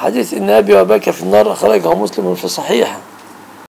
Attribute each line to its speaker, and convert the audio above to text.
Speaker 1: حديث إن أبي وأباك في النار أخرجه مسلم في صحيحه.